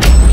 you